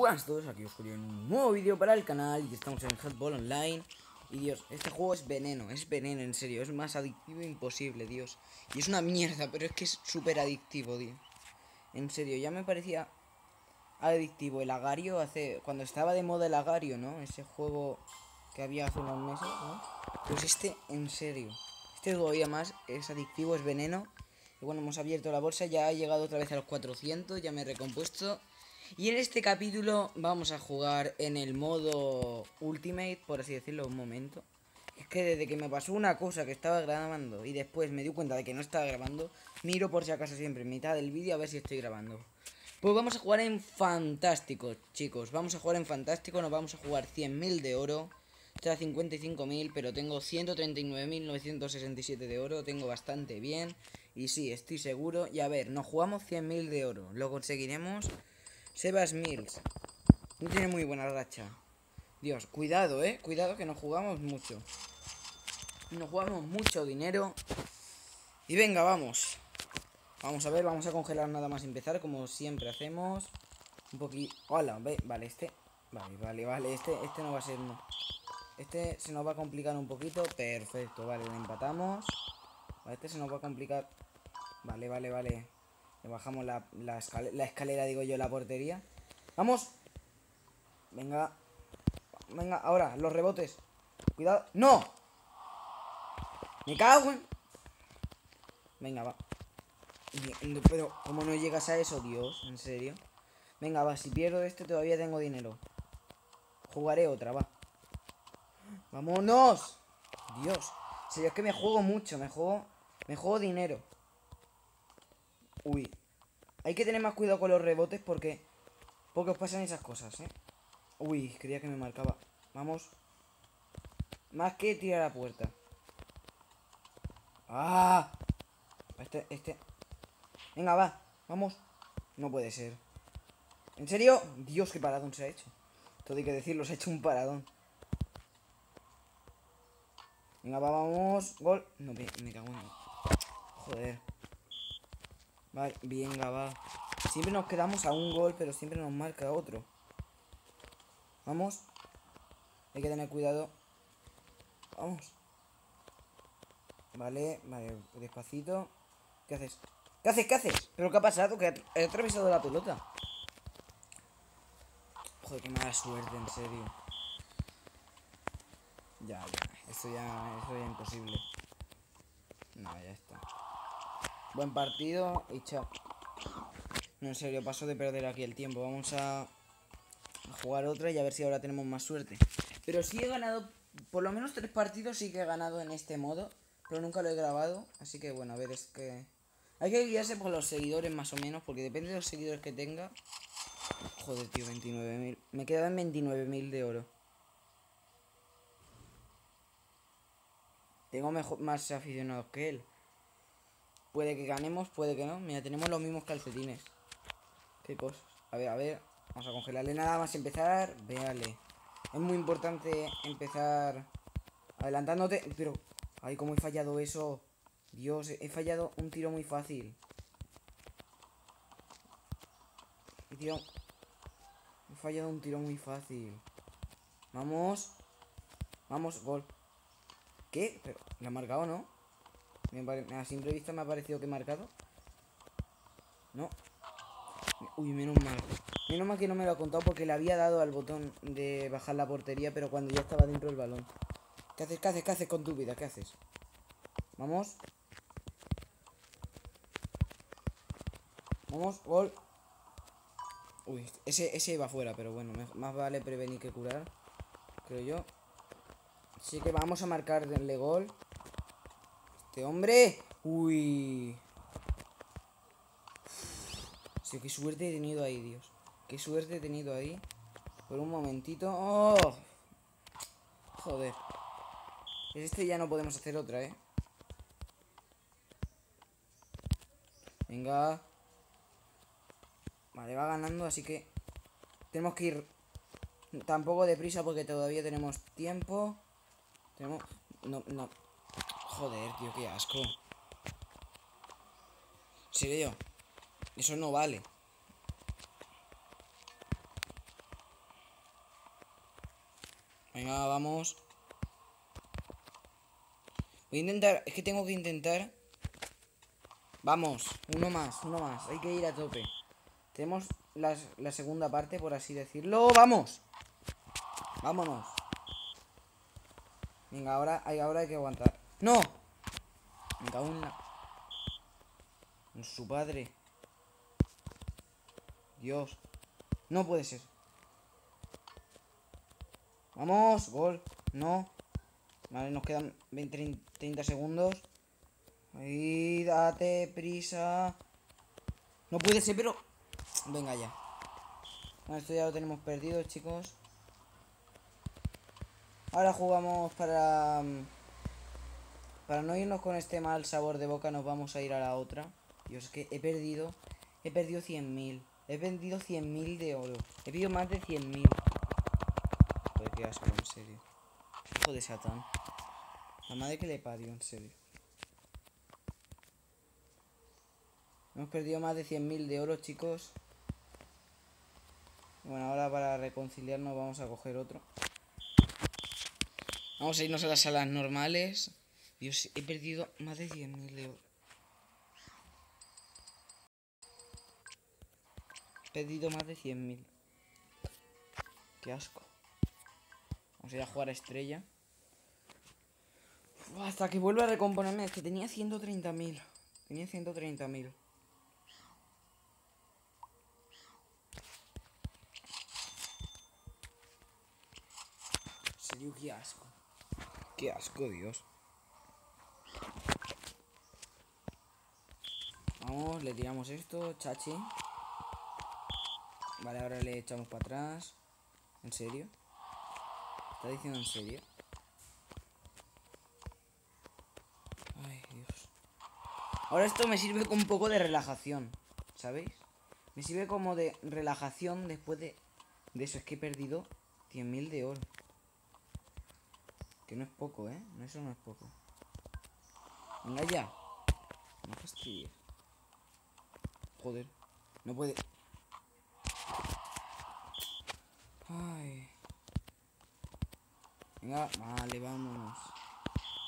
Buenas todos, aquí os en un nuevo vídeo para el canal y estamos en Hardball Online. Y Dios, este juego es veneno, es veneno en serio, es más adictivo imposible, Dios. Y es una mierda, pero es que es súper adictivo, tío. En serio, ya me parecía adictivo el Agario hace... Cuando estaba de moda el Agario, ¿no? Ese juego que había hace unos meses, ¿no? Pues este, en serio Este todavía más es adictivo, es veneno. Y bueno, hemos abierto la bolsa, ya ha llegado otra vez a los 400, ya me he recompuesto y en este capítulo vamos a jugar en el modo Ultimate, por así decirlo, un momento. Es que desde que me pasó una cosa que estaba grabando y después me di cuenta de que no estaba grabando, miro por si acaso siempre en mitad del vídeo a ver si estoy grabando. Pues vamos a jugar en Fantástico, chicos. Vamos a jugar en Fantástico, nos vamos a jugar 100.000 de oro. Está 55.000, pero tengo 139.967 de oro. Tengo bastante bien. Y sí, estoy seguro. Y a ver, nos jugamos 100.000 de oro. Lo conseguiremos. Sebas Mills. No tiene muy buena racha. Dios, cuidado, eh. Cuidado que nos jugamos mucho. Nos jugamos mucho dinero. Y venga, vamos. Vamos a ver, vamos a congelar nada más empezar, como siempre hacemos. Un poquito. Hola, ve, vale, este. Vale, vale, vale. Este, este no va a ser. Este se nos va a complicar un poquito. Perfecto, vale, lo empatamos. Este se nos va a complicar. Vale, vale, vale. Le bajamos la, escalera, digo yo, la portería. ¡Vamos! Venga. Venga, ahora, los rebotes. Cuidado. ¡No! Me cago en... Venga, va. Pero, ¿cómo no llegas a eso, Dios? ¿En serio? Venga, va, si pierdo este todavía tengo dinero. Jugaré otra, va. ¡Vámonos! Dios. Si es que me juego mucho, me juego... Me juego dinero. Uy. Hay que tener más cuidado con los rebotes porque... Porque os pasan esas cosas, ¿eh? Uy, creía que me marcaba. Vamos. Más que tirar a la puerta. ¡Ah! Este, este... Venga, va. Vamos. No puede ser. ¿En serio? Dios, qué paradón se ha hecho. Todo hay que decirlo, se ha hecho un paradón. Venga, va, vamos. Gol. No, me, me cago en... Joder. Vale, venga, va. Siempre nos quedamos a un gol, pero siempre nos marca otro. Vamos. Hay que tener cuidado. Vamos. Vale, vale, despacito. ¿Qué haces? ¿Qué haces? ¿Qué haces? ¿Pero qué ha pasado? Que he atravesado la pelota. Joder, qué mala suerte, en serio. Ya, ya. Esto ya, eso ya es imposible. No, ya está. Buen partido y chao. No, en serio, paso de perder aquí el tiempo. Vamos a jugar otra y a ver si ahora tenemos más suerte. Pero sí he ganado, por lo menos tres partidos sí que he ganado en este modo. Pero nunca lo he grabado. Así que bueno, a ver, es que... Hay que guiarse por los seguidores más o menos, porque depende de los seguidores que tenga. Joder, tío, 29.000. Me quedan 29.000 de oro. Tengo mejor, más aficionados que él. Puede que ganemos, puede que no. Mira, tenemos los mismos calcetines. Qué cosas. A ver, a ver. Vamos a congelarle nada más empezar. Véale. Es muy importante empezar adelantándote. Pero, ay, cómo he fallado eso. Dios, he fallado un tiro muy fácil. He He fallado un tiro muy fácil. Vamos. Vamos, gol. ¿Qué? Pero, ¿le ha marcado, no? A simple vista me ha parecido que he marcado. No. Uy, menos mal. Menos mal que no me lo ha contado porque le había dado al botón de bajar la portería, pero cuando ya estaba dentro del balón. ¿Qué haces? ¿Qué haces? ¿Qué haces con tu vida? ¿Qué haces? Vamos. Vamos, gol. Uy, ese, ese iba fuera, pero bueno, más vale prevenir que curar. Creo yo. Así que vamos a marcarle gol. Este hombre. Uy. Sí, qué suerte he tenido ahí, Dios. Qué suerte he tenido ahí. Por un momentito. ¡Oh! Joder. Este ya no podemos hacer otra, ¿eh? Venga. Vale, va ganando, así que... Tenemos que ir... Tampoco deprisa porque todavía tenemos tiempo. Tenemos... No, no. Joder, tío, qué asco. ¿En serio? Eso no vale. Venga, vamos. Voy a intentar... Es que tengo que intentar... Vamos, uno más, uno más. Hay que ir a tope. Tenemos la segunda parte, por así decirlo. ¡Vamos! Vámonos. Venga, ahora ahora hay que aguantar. ¡No! Me cago en la... Su padre. Dios. No puede ser. Vamos, gol. No. Vale, nos quedan 20, 30 segundos. Ahí, date prisa. No puede ser, pero... Venga ya. esto ya lo tenemos perdido, chicos. Ahora jugamos para... Para no irnos con este mal sabor de boca, nos vamos a ir a la otra. Dios, es que he perdido... He perdido 100.000. He vendido 100.000 de oro. He perdido más de 100.000. Joder, qué asco, en serio. Hijo de Satán. La madre que le parió, en serio. Hemos perdido más de 100.000 de oro, chicos. Bueno, ahora para reconciliarnos vamos a coger otro. Vamos a irnos a las salas normales. Dios, he perdido más de 100.000 de oro. He perdido más de 100.000. Qué asco. Vamos a ir a jugar a estrella. hasta que vuelva a recomponerme. Es que tenía 130.000. Tenía 130.000. serio, qué asco. Qué asco, Dios. Vamos, le tiramos esto, chachi. Vale, ahora le echamos para atrás. ¿En serio? ¿Está diciendo en serio? Ay, Dios. Ahora esto me sirve con un poco de relajación. ¿Sabéis? Me sirve como de relajación después de, de eso. Es que he perdido 100.000 de oro. Que no es poco, ¿eh? Eso no es poco. Venga ya. No fastidies. Joder. No puede... Ay. Venga, vale, vámonos.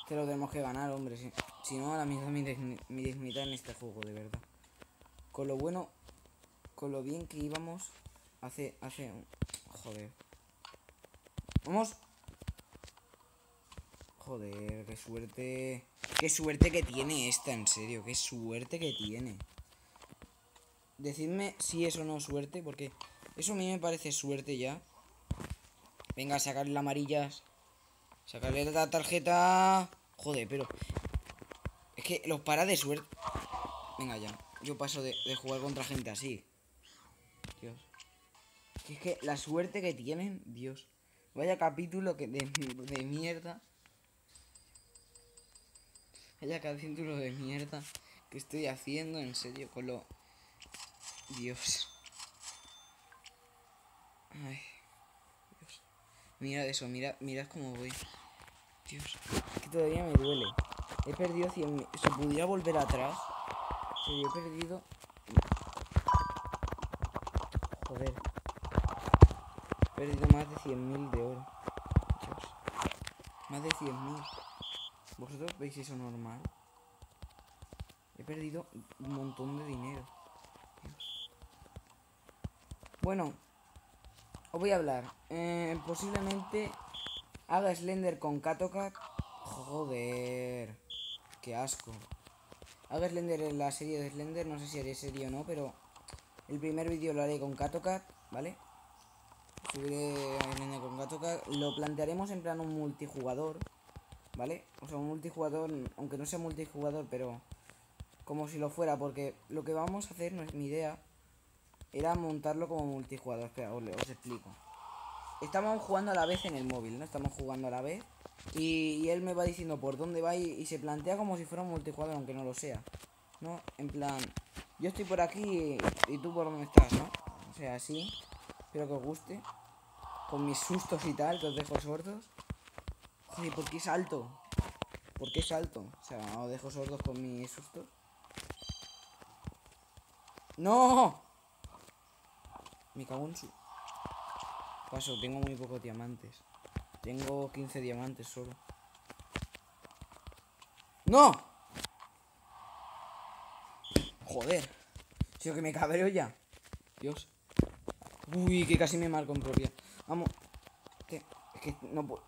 Que lo tenemos que ganar, hombre. Si, si no, ahora mismo mi, mi dignidad en este juego, de verdad. Con lo bueno... Con lo bien que íbamos... Hace... Hace... Joder. Vamos. Joder, qué suerte. Qué suerte que tiene esta, en serio. Qué suerte que tiene. Decidme si es o no suerte, porque eso a mí me parece suerte ya. Venga, sacarle las amarillas. Sacarle la tarjeta. Joder, pero... Es que los para de suerte... Venga ya. Yo paso de, jugar contra gente así. Dios. Es que la suerte que tienen, Dios. Vaya capítulo que de, de mierda. Vaya capítulo de mierda que estoy haciendo, en serio, con lo... Dios. Ay. Dios. Mira eso, mira, mirad cómo voy. Dios. que todavía me duele. He perdido 100 Si pudiera volver atrás. Si he perdido... Joder. He perdido más de 100.000 de oro. Dios. Más de 100.000. ¿Vosotros veis eso normal? He perdido un montón de dinero. Bueno, os voy a hablar. Eh, posiblemente haga Slender con Katokat. Joder, qué asco. Haga Slender en la serie de Slender. No sé si haré serie o no, pero el primer vídeo lo haré con Katokat, ¿vale? Subiré Slender con Katokat. Lo plantearemos en plan un multijugador. ¿Vale? O sea, un multijugador, aunque no sea multijugador, pero como si lo fuera, porque lo que vamos a hacer, no es mi idea, era montarlo como multijugador. Espera, os, explico. Estamos jugando a la vez en el móvil, ¿no? Estamos jugando a la vez. Y, él me va diciendo por dónde va y, se plantea como si fuera un multijugador, aunque no lo sea. ¿No? En plan, yo estoy por aquí y, tú por dónde estás, ¿no? O sea, así. Espero que os guste. Con mis sustos y tal, que os dejo sordos. Joder, ¿por qué salto? ¿Por qué salto? O sea, os dejo sordos con mi susto. ¡No! Me cago en su... Paso, tengo muy pocos diamantes. Tengo 15 diamantes solo. ¡No! Joder. Si que me cabreo ya. Dios. Uy, que casi me marco en propia. Vamos. Que, es que no puedo.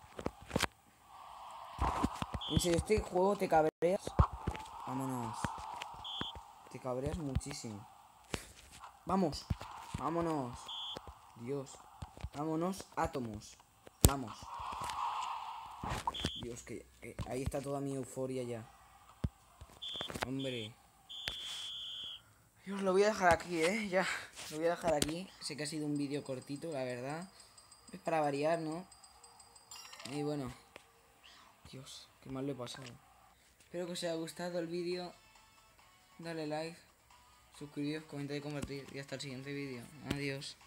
En serio, este juego te cabreas. Vámonos. Te cabreas muchísimo. Vamos. Vámonos. Dios. Vámonos, átomos. Vamos. Dios, que, ahí está toda mi euforia ya. Hombre. Dios, lo voy a dejar aquí, ¿eh? Ya. Lo voy a dejar aquí. Sé que ha sido un vídeo cortito, la verdad. Es para variar, ¿no? Y bueno. Dios, qué mal lo he pasado. Espero que os haya gustado el vídeo. Dale like. Suscribiros, comentar y compartir. Y hasta el siguiente vídeo. Adiós.